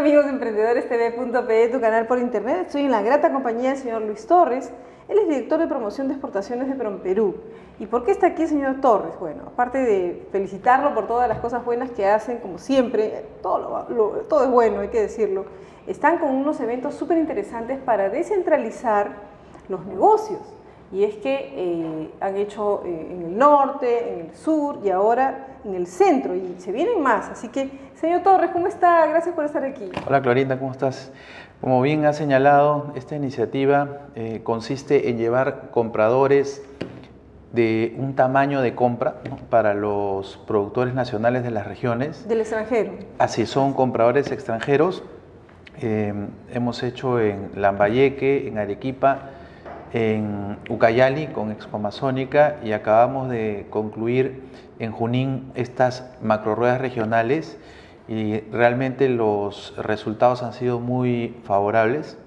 Amigos de EmprendedoresTV.pe, tu canal por internet, estoy en la grata compañía del señor Luis Torres. Él es director de promoción de exportaciones de Perú. ¿Y por qué está aquí el señor Torres? Bueno, aparte de felicitarlo por todas las cosas buenas que hacen, como siempre, todo, todo es bueno, hay que decirlo, están con unos eventos súper interesantes para descentralizar los negocios. Y es que eh, han hecho eh, en el norte, en el sur y ahora en el centro y se vienen más. Así que, señor Torres, ¿cómo está? Gracias por estar aquí. Hola Clorinda, ¿cómo estás? Como bien ha señalado, esta iniciativa eh, consiste en llevar compradores de un tamaño de compra para los productores nacionales de las regiones. Del extranjero. Así son compradores extranjeros. hemos hecho en Lambayeque, en Arequipa, en Ucayali con Expo Amazónica y acabamos de concluir en Junín estas macro ruedas regionales y realmente los resultados han sido muy favorables.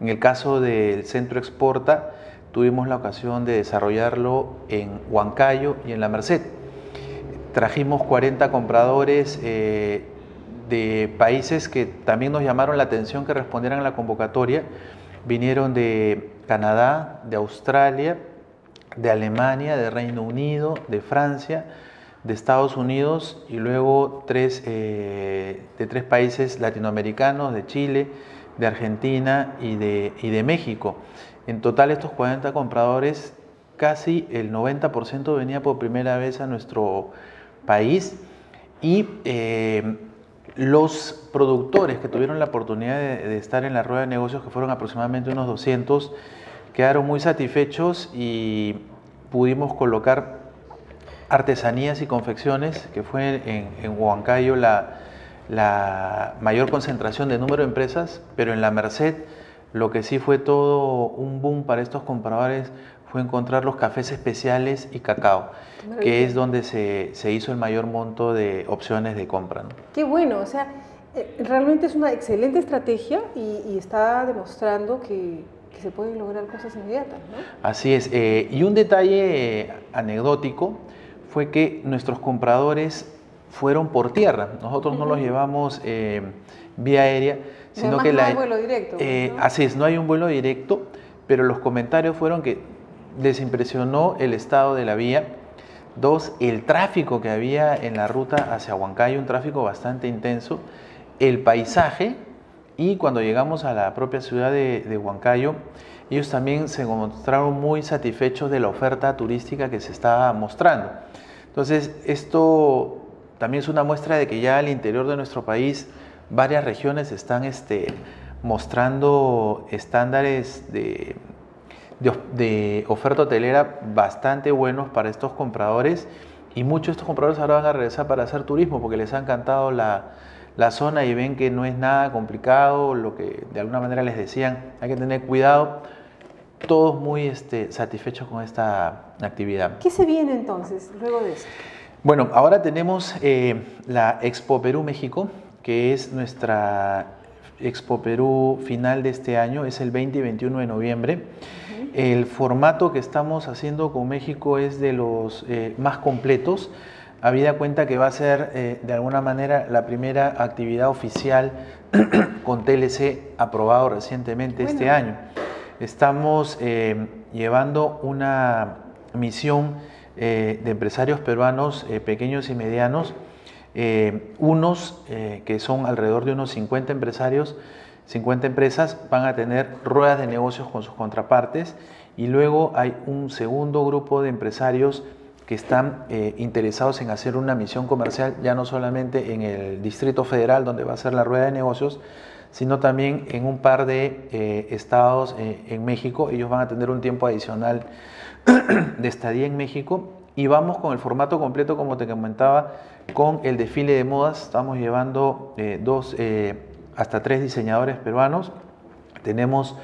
En el caso del Centro Exporta, tuvimos la ocasión de desarrollarlo en Huancayo y en La Merced. Trajimos 40 compradores eh, de países que también nos llamaron la atención que respondieran a la convocatoria. Vinieron de Canadá, de Australia, de Alemania, de Reino Unido, de Francia, de Estados Unidos y luego tres, eh, de tres países latinoamericanos, de Chile, de Argentina y de, de México. En total estos 40 compradores, casi el 90% venía por primera vez a nuestro país y eh, los productores que tuvieron la oportunidad de, de, estar en la rueda de negocios, que fueron aproximadamente unos 200, quedaron muy satisfechos y pudimos colocar artesanías y confecciones, que fue en, Huancayo la, la, mayor concentración de número de empresas, pero en la Merced lo que sí fue todo un boom para estos compradores fue encontrar los cafés especiales y cacao, que es donde se, se, hizo el mayor monto de opciones de compra. Qué bueno, o sea, eh, realmente es una excelente estrategia y está demostrando que que se pueden lograr cosas inmediatas. ¿no? Así es. Eh, y un detalle eh, anecdótico fue que nuestros compradores fueron por tierra. Nosotros no los llevamos eh, vía aérea, sino que no la, hay vuelo directo. Así es, no hay un vuelo directo, pero los comentarios fueron que les impresionó el estado de la vía. Dos, el tráfico que había en la ruta hacia Huancayo, un tráfico bastante intenso. El paisaje, y cuando llegamos a la propia ciudad de, Huancayo, ellos también se mostraron muy satisfechos de la oferta turística que se estaba mostrando. Entonces, esto también es una muestra de que ya al interior de nuestro país varias regiones están este, mostrando estándares de, de, oferta hotelera bastante buenos para estos compradores y muchos de estos compradores ahora van a regresar para hacer turismo porque les ha encantado la, la zona y ven que no es nada complicado, lo que de alguna manera les decían, hay que tener cuidado, todos muy este, satisfechos con esta actividad. ¿Qué se viene entonces luego de eso? Bueno, ahora tenemos eh, la Expo Perú México, que es nuestra Expo Perú final de este año, es el 20 y 21 de noviembre. El formato que estamos haciendo con México es de los eh, más completos habida cuenta que va a ser eh, de alguna manera la primera actividad oficial con TLC aprobado recientemente este año. Estamos eh, llevando una misión eh, de empresarios peruanos pequeños y medianos, unos que son alrededor de unos 50 empresarios, 50 empresas van a tener ruedas de negocios con sus contrapartes y luego hay un segundo grupo de empresarios que están eh, interesados en hacer una misión comercial ya no solamente en el Distrito Federal donde va a ser la rueda de negocios, sino también en un par de eh, estados eh, en México. Ellos van a tener un tiempo adicional de estadía en México y vamos con el formato completo, como te comentaba, con el desfile de modas. Estamos llevando dos, hasta tres diseñadores peruanos. Tenemos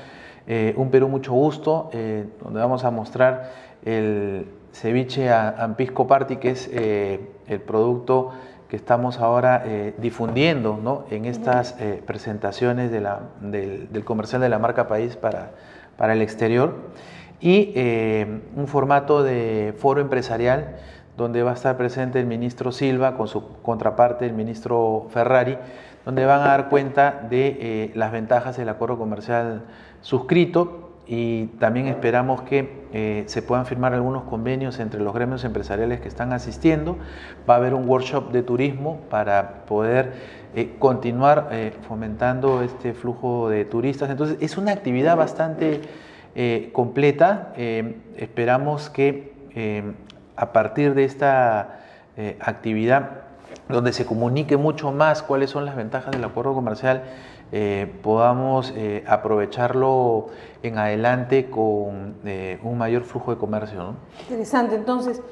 un Perú mucho gusto, donde vamos a mostrar el ceviche Ampisco Party, que es eh, el producto que estamos ahora eh, difundiendo ¿no? en estas eh, presentaciones de la, del, comercial de la marca País para, para el exterior. Y un formato de foro empresarial donde va a estar presente el ministro Silva con su contraparte, el ministro Ferrari, donde van a dar cuenta de las ventajas del acuerdo comercial suscrito y también esperamos que eh, se puedan firmar algunos convenios entre los gremios empresariales que están asistiendo. Va a haber un workshop de turismo para poder eh, continuar fomentando este flujo de turistas. Entonces es una actividad bastante completa. esperamos que a partir de esta eh, actividad, donde se comunique mucho más cuáles son las ventajas del acuerdo comercial, eh, podamos eh, aprovecharlo en adelante con un mayor flujo de comercio. Interesante, entonces,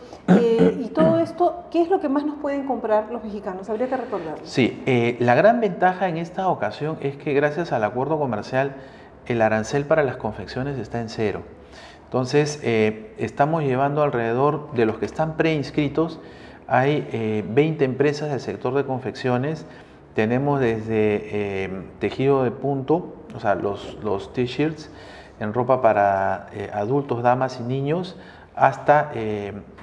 y todo esto, ¿qué es lo que más nos pueden comprar los mexicanos? Habría que recordarlo. Sí, la gran ventaja en esta ocasión es que gracias al acuerdo comercial, el arancel para las confecciones está en cero. Entonces, eh, estamos llevando alrededor de los que están preinscritos, hay 20 eh, empresas del sector de confecciones, tenemos desde eh, tejido de punto, o sea, los, los t-shirts en ropa para adultos, damas y niños, hasta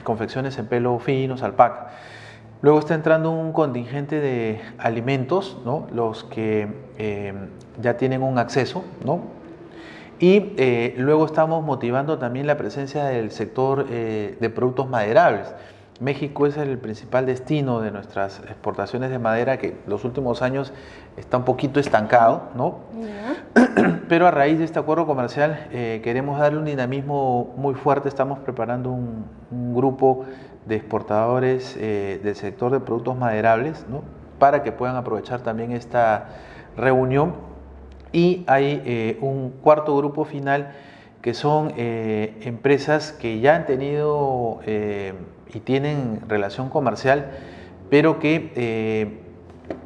confecciones en pelo finos, alpaca. Luego está entrando un contingente de alimentos, ¿no? los que ya tienen un acceso, ¿no? Y eh, luego estamos motivando también la presencia del sector eh, de productos maderables. México es el principal destino de nuestras exportaciones de madera que los últimos años está un poquito estancado, ¿no? Pero a raíz de este acuerdo comercial eh, queremos darle un dinamismo muy fuerte. Estamos preparando un, un grupo de exportadores del sector de productos maderables, ¿no? Para que puedan aprovechar también esta reunión y hay eh, un cuarto grupo final que son eh, empresas que ya han tenido eh, y tienen relación comercial, pero que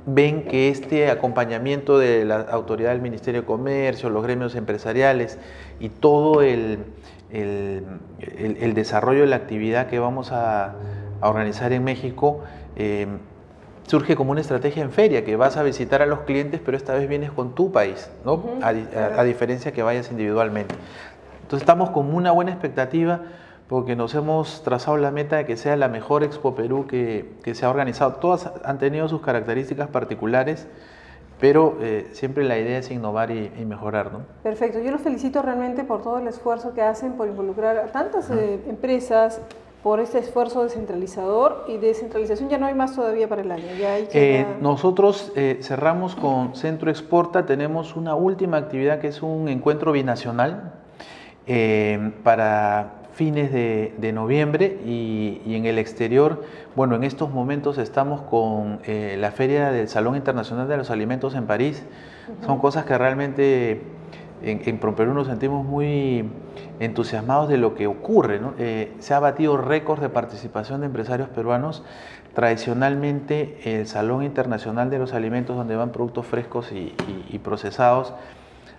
ven que este acompañamiento de la autoridad del Ministerio de Comercio, los gremios empresariales y todo el, el, desarrollo de la actividad que vamos a, a organizar en México, surge como una estrategia en feria, que vas a visitar a los clientes, pero esta vez vienes con tu país, ¿no? a, diferencia que vayas individualmente. Entonces estamos con una buena expectativa porque nos hemos trazado la meta de que sea la mejor Expo Perú que, se ha organizado. Todas han tenido sus características particulares, pero eh, siempre la idea es innovar y, mejorar. ¿no? Perfecto, yo los felicito realmente por todo el esfuerzo que hacen por involucrar a tantas eh, empresas, por este esfuerzo descentralizador y descentralización ya no hay más todavía para el año. Eh, nosotros eh, cerramos con Centro Exporta, tenemos una última actividad que es un encuentro binacional eh, para fines de, noviembre y, en el exterior, bueno, en estos momentos estamos con la Feria del Salón Internacional de los Alimentos en París. Son cosas que realmente en, en Perú nos sentimos muy entusiasmados de lo que ocurre. Eh, se ha batido récord de participación de empresarios peruanos. Tradicionalmente el Salón Internacional de los Alimentos, donde van productos frescos y, procesados,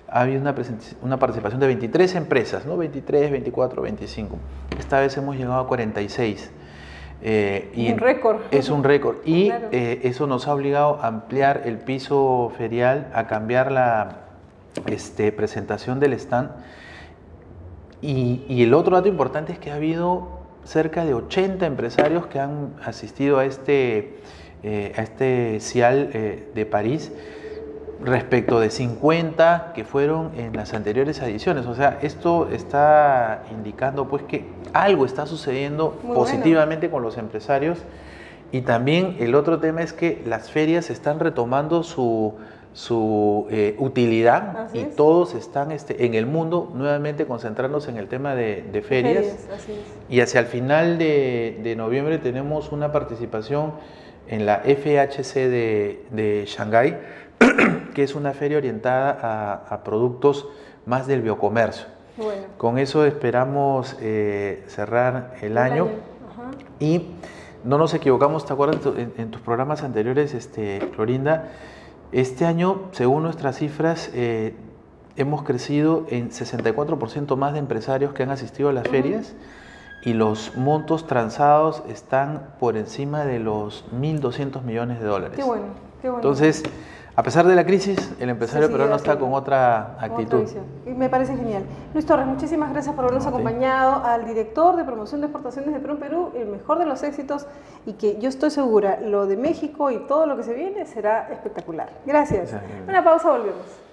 ha habido una, una, participación de 23 empresas, ¿no? 23, 24, 25. Esta vez hemos llegado a 46. Eh, y un récord. Es un récord. Y eh, eso nos ha obligado a ampliar el piso ferial, a cambiar la, este, presentación del stand. Y, el otro dato importante es que ha habido cerca de 80 empresarios que han asistido a este, eh, a este CIAL eh, de París respecto de 50 que fueron en las anteriores ediciones. O sea, esto está indicando pues que algo está sucediendo positivamente con los empresarios. Y también el otro tema es que las ferias están retomando su, su eh, utilidad y todos están este, en el mundo nuevamente concentrándose en el tema de, ferias. Y hacia el final de, noviembre tenemos una participación en la FHC de, de Shanghái, que es una feria orientada a, productos más del biocomercio. Con eso esperamos eh, cerrar el, año, y no nos equivocamos, ¿te acuerdas en, en tus programas anteriores, este, Florinda? Este año, según nuestras cifras, eh, hemos crecido en 64% más de empresarios que han asistido a las ferias y los montos transados están por encima de los 1.200 millones de dólares. Qué bueno, qué bueno. Entonces, a pesar de la crisis, el empresario peruano está con otra actitud. Me parece genial. Luis Torres, muchísimas gracias por habernos acompañado al director de promoción de exportaciones de Perú Perú, el mejor de los éxitos y que yo estoy segura, lo de México y todo lo que se viene será espectacular. Gracias. Una pausa, volvemos.